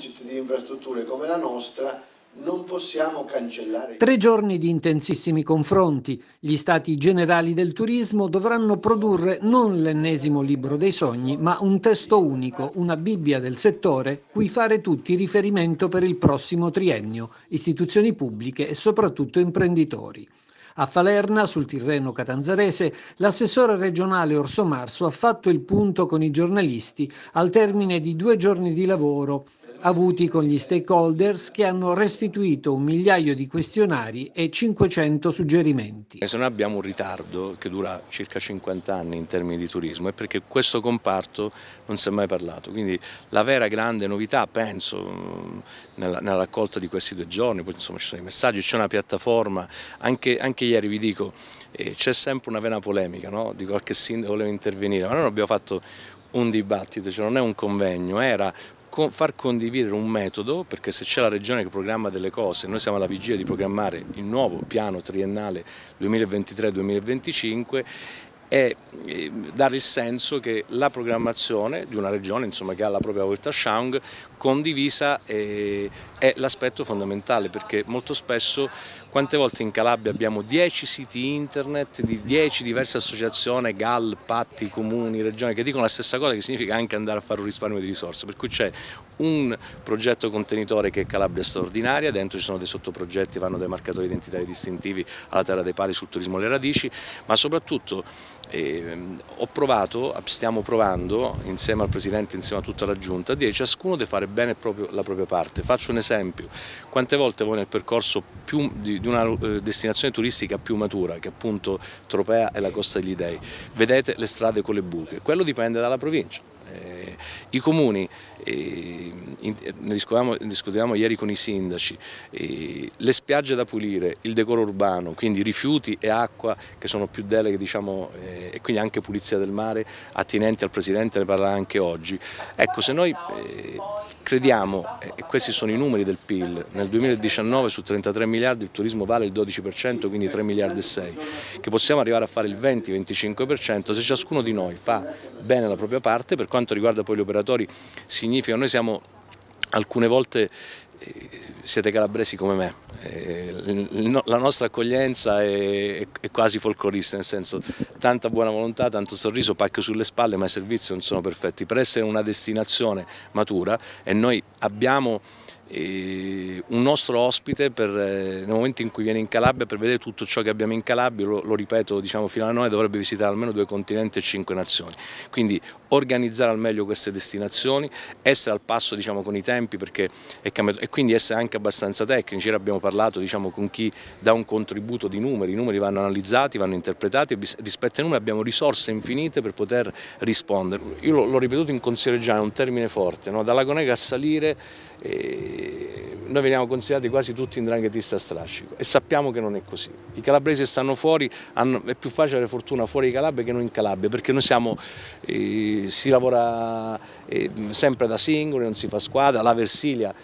deficit di infrastrutture come la nostra non possiamo cancellare. Tre giorni di intensissimi confronti. Gli stati generali del turismo dovranno produrre non l'ennesimo libro dei sogni, ma un testo unico, una Bibbia del settore, cui fare tutti riferimento per il prossimo triennio, istituzioni pubbliche e soprattutto imprenditori. A Falerna, sul Tirreno Catanzarese, l'assessore regionale Orso Marso ha fatto il punto con i giornalisti al termine di due giorni di lavoro avuti con gli stakeholders che hanno restituito un migliaio di questionari e 500 suggerimenti. Se noi abbiamo un ritardo che dura circa 50 anni in termini di turismo è perché questo comparto non si è mai parlato, quindi la vera grande novità penso nella, nella raccolta di questi due giorni, poi insomma ci sono i messaggi, c'è una piattaforma, anche, anche ieri vi dico eh, c'è sempre una vena polemica no? di qualche sindaco voleva intervenire, ma noi non abbiamo fatto un dibattito, cioè non è un convegno, era far condividere un metodo, perché se c'è la Regione che programma delle cose, noi siamo alla vigilia di programmare il nuovo piano triennale 2023-2025 e dare il senso che la programmazione di una regione insomma, che ha la propria volta Shang condivisa è, è l'aspetto fondamentale perché molto spesso quante volte in Calabria abbiamo 10 siti internet di 10 diverse associazioni, GAL, patti, comuni, regioni che dicono la stessa cosa che significa anche andare a fare un risparmio di risorse, per cui c'è un progetto contenitore che è Calabria straordinaria, dentro ci sono dei sottoprogetti, vanno dai marcatori identitari distintivi alla terra dei pali sul turismo alle radici, ma soprattutto eh, ho provato, stiamo provando insieme al Presidente, insieme a tutta la Giunta, a dire ciascuno deve fare bene proprio la propria parte. Faccio un esempio, quante volte voi nel percorso più di, di una eh, destinazione turistica più matura, che appunto Tropea e la Costa degli Dei, vedete le strade con le buche, quello dipende dalla provincia. Eh, I comuni, eh, ne discutevamo, discutevamo, ieri con i sindaci, eh, le spiagge da pulire, il decoro urbano, quindi rifiuti e acqua che sono più deleghe diciamo, eh, e quindi anche pulizia del mare attinenti al Presidente, ne parla anche oggi. Ecco, se noi eh, crediamo, e questi sono i numeri del PIL, nel 2019 su 33 miliardi il turismo vale il 12%, quindi 3 miliardi e 6, che possiamo arrivare a fare il 20-25% se ciascuno di noi fa bene la propria parte, per quanto riguarda poi gli operatori significa noi siamo alcune volte eh, siete calabresi come me, eh, la nostra accoglienza è, quasi folclorista, nel senso tanta buona volontà, tanto sorriso, pacchio sulle spalle, ma i servizi non sono perfetti. Per essere una destinazione matura e noi abbiamo un nostro ospite per, eh, nel momento in cui viene in Calabria per vedere tutto ciò che abbiamo in Calabria, lo, lo ripeto diciamo, fino a noi, dovrebbe visitare almeno due continenti e cinque nazioni. Quindi organizzare al meglio queste destinazioni, essere al passo diciamo, con i tempi e quindi essere anche abbastanza tecnici. Ieri abbiamo parlato diciamo, con chi dà un contributo di numeri, i numeri vanno analizzati, vanno interpretati rispetto ai numeri abbiamo risorse infinite per poter rispondere. Io l'ho ripetuto in Consiglio regionale, è un termine forte, no? dalla Conega a salire e noi veniamo considerati quasi tutti indranghetisti a strascico e sappiamo che non è così. I calabresi stanno fuori, hanno, è più facile avere fortuna fuori di Calabria che non in Calabria perché noi siamo, eh, si lavora eh, sempre da singoli, non si fa squadra, la Versilia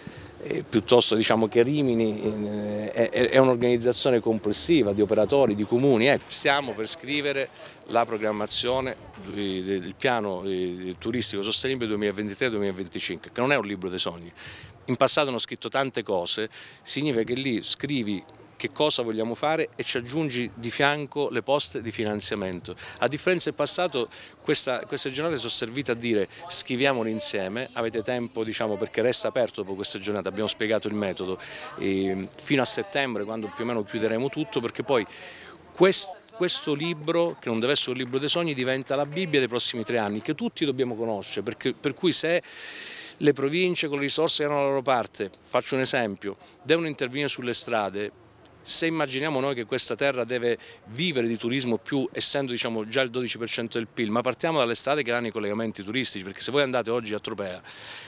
eh, piuttosto diciamo che Rimini eh, è, è un'organizzazione complessiva di operatori, di comuni. Eh. Stiamo per scrivere la programmazione del piano eh, turistico sostenibile 2023-2025, che non è un libro dei sogni, in passato hanno scritto tante cose, significa che lì scrivi che cosa vogliamo fare e ci aggiungi di fianco le poste di finanziamento. A differenza del passato questa, queste giornate sono servite a dire scriviamolo insieme, avete tempo diciamo, perché resta aperto dopo queste giornate, abbiamo spiegato il metodo e, fino a settembre quando più o meno chiuderemo tutto perché poi quest, questo libro, che non deve essere un libro dei sogni, diventa la Bibbia dei prossimi tre anni, che tutti dobbiamo conoscere, perché, per cui se le province con le risorse che hanno la loro parte, faccio un esempio, devono intervenire sulle strade, se immaginiamo noi che questa terra deve vivere di turismo più essendo diciamo, già il 12% del PIL, ma partiamo dalle strade che hanno i collegamenti turistici, perché se voi andate oggi a Tropea,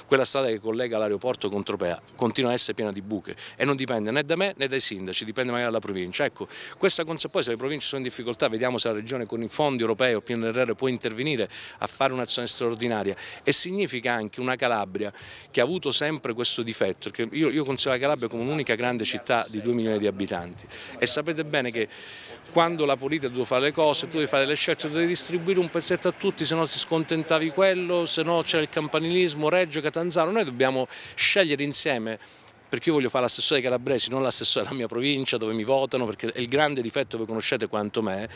quella strada che collega l'aeroporto con Tropea continua a essere piena di buche e non dipende né da me né dai sindaci, dipende magari dalla provincia. Ecco, questa poi se le province sono in difficoltà, vediamo se la regione con i fondi europei o PNRR può intervenire a fare un'azione straordinaria e significa anche una Calabria che ha avuto sempre questo difetto, perché io, io considero la Calabria come un'unica grande città di 2 milioni di abitanti, avanti. E sapete bene che quando la politica deve fare le cose, tu devi fare delle scelte, devi distribuire un pezzetto a tutti, se no si scontentavi quello, se no c'era il campanilismo, Reggio, Catanzaro, noi dobbiamo scegliere insieme perché io voglio fare l'assessore dei Calabresi, non l'assessore della mia provincia dove mi votano, perché è il grande difetto, voi conoscete quanto me,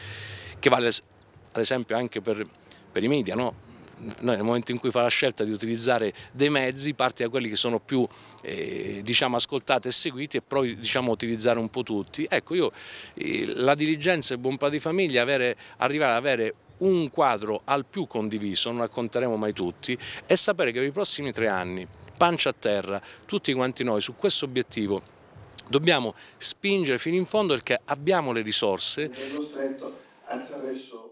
che vale ad esempio anche per, per i media, no? Noi nel momento in cui fa la scelta di utilizzare dei mezzi parte da quelli che sono più eh, diciamo, ascoltati e seguiti e poi diciamo, utilizzare un po' tutti. Ecco, io eh, la diligenza e il buon padre di famiglia, avere, arrivare ad avere un quadro al più condiviso, non racconteremo mai tutti, e sapere che per i prossimi tre anni, pancia a terra, tutti quanti noi su questo obiettivo dobbiamo spingere fino in fondo perché abbiamo le risorse.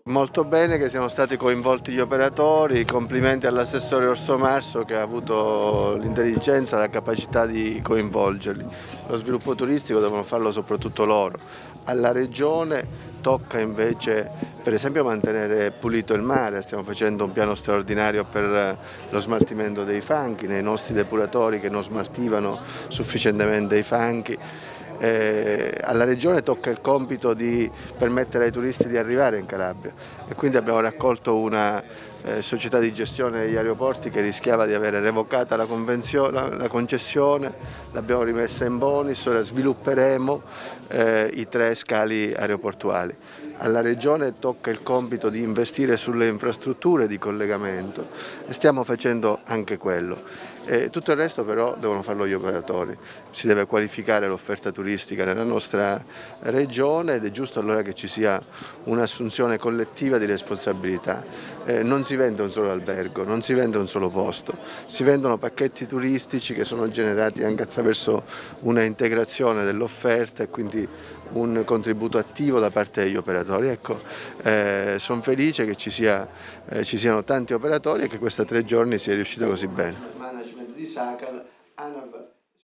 Molto bene che siano stati coinvolti gli operatori, complimenti all'assessore Orso Marso che ha avuto l'intelligenza e la capacità di coinvolgerli. Lo sviluppo turistico devono farlo soprattutto loro. Alla Regione tocca invece per esempio mantenere pulito il mare, stiamo facendo un piano straordinario per lo smaltimento dei fanghi nei nostri depuratori che non smaltivano sufficientemente i fanghi eh, alla Regione tocca il compito di permettere ai turisti di arrivare in Calabria e quindi abbiamo raccolto una eh, società di gestione degli aeroporti che rischiava di avere revocata la, la concessione, l'abbiamo rimessa in bonus, ora svilupperemo eh, i tre scali aeroportuali. Alla Regione tocca il compito di investire sulle infrastrutture di collegamento e stiamo facendo anche quello. E tutto il resto però devono farlo gli operatori, si deve qualificare l'offerta turistica nella nostra regione ed è giusto allora che ci sia un'assunzione collettiva di responsabilità. Eh, non si vende un solo albergo, non si vende un solo posto, si vendono pacchetti turistici che sono generati anche attraverso una integrazione dell'offerta e quindi un contributo attivo da parte degli operatori. Ecco, eh, sono felice che ci, sia, eh, ci siano tanti operatori e che questa tre giorni sia riuscita così bene.